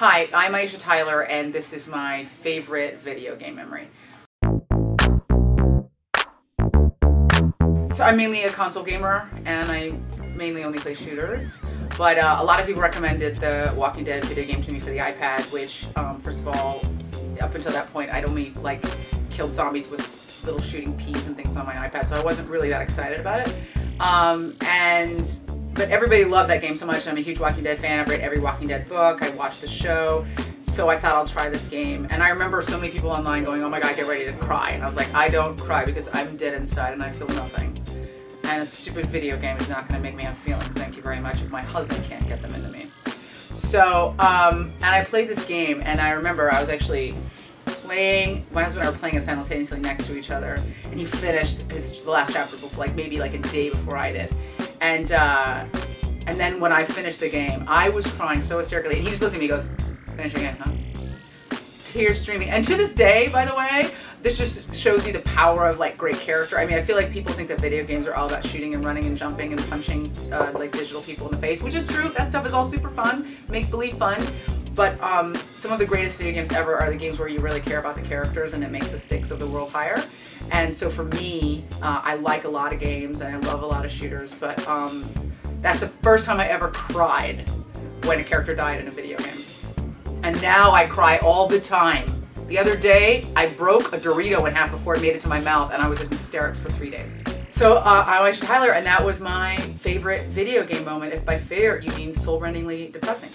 Hi, I'm Aisha Tyler, and this is my favorite video game memory. So I'm mainly a console gamer, and I mainly only play shooters. But uh, a lot of people recommended the Walking Dead video game to me for the iPad, which, um, first of all, up until that point, I'd only like killed zombies with little shooting peas and things on my iPad, so I wasn't really that excited about it. Um, and but everybody loved that game so much, and I'm a huge Walking Dead fan. I've read every Walking Dead book. I watched the show, so I thought I'll try this game. And I remember so many people online going, "Oh my god, get ready to cry!" And I was like, "I don't cry because I'm dead inside and I feel nothing." And a stupid video game is not going to make me have feelings. Thank you very much. If my husband can't get them into me. So, um, and I played this game, and I remember I was actually playing, my husband and I were playing it simultaneously next to each other, and he finished his the last chapter before, like maybe like a day before I did, and uh, and then when I finished the game, I was crying so hysterically, and he just looked at me, and goes, "Finish again, huh?" Tears streaming, and to this day, by the way, this just shows you the power of like great character. I mean, I feel like people think that video games are all about shooting and running and jumping and punching uh, like digital people in the face, which is true. That stuff is all super fun, make believe fun. But um, some of the greatest video games ever are the games where you really care about the characters and it makes the stakes of the world higher. And so for me, uh, I like a lot of games and I love a lot of shooters, but um, that's the first time I ever cried when a character died in a video game. And now I cry all the time. The other day, I broke a Dorito in half before it made it to my mouth and I was in hysterics for three days. So uh, I'm Aisha Tyler and that was my favorite video game moment. If by favorite you mean soul-rendingly depressing.